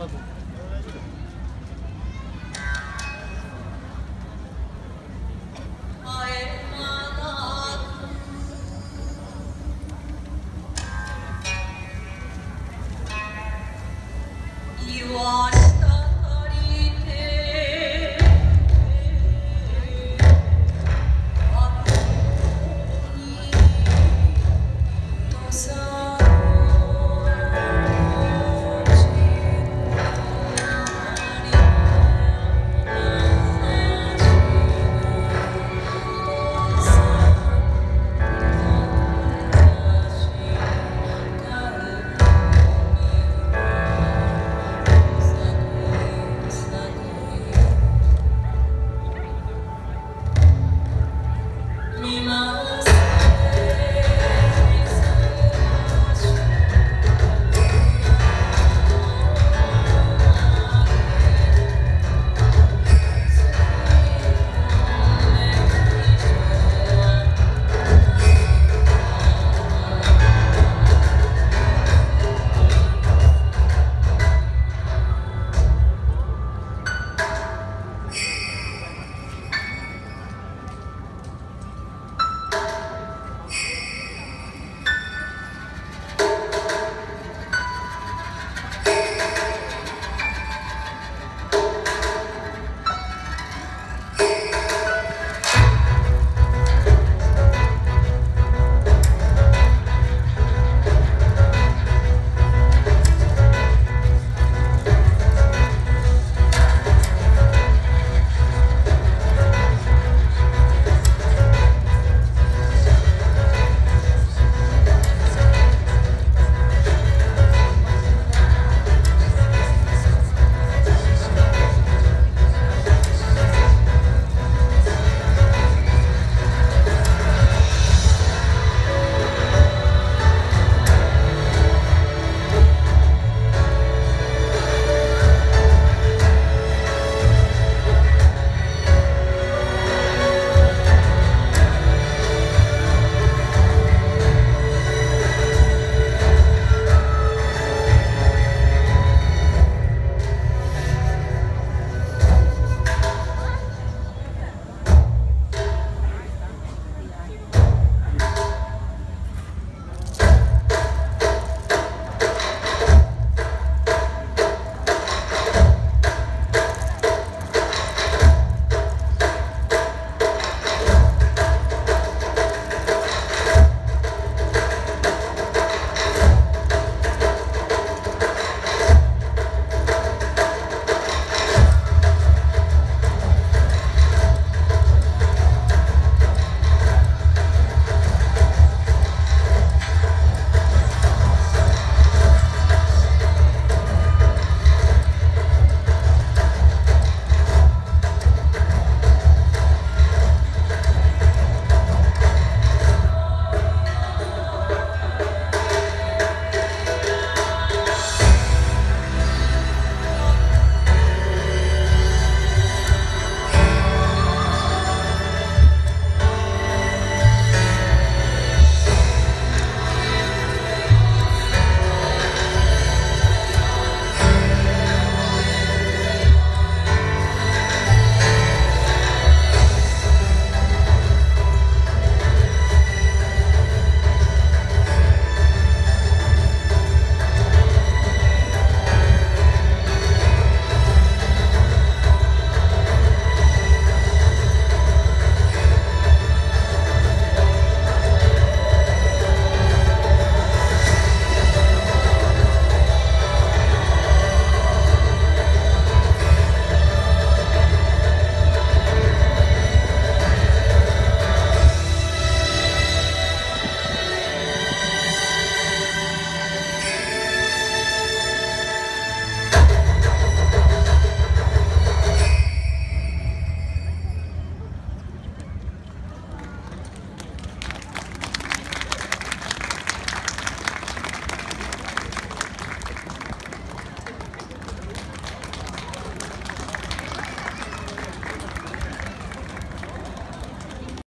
가도.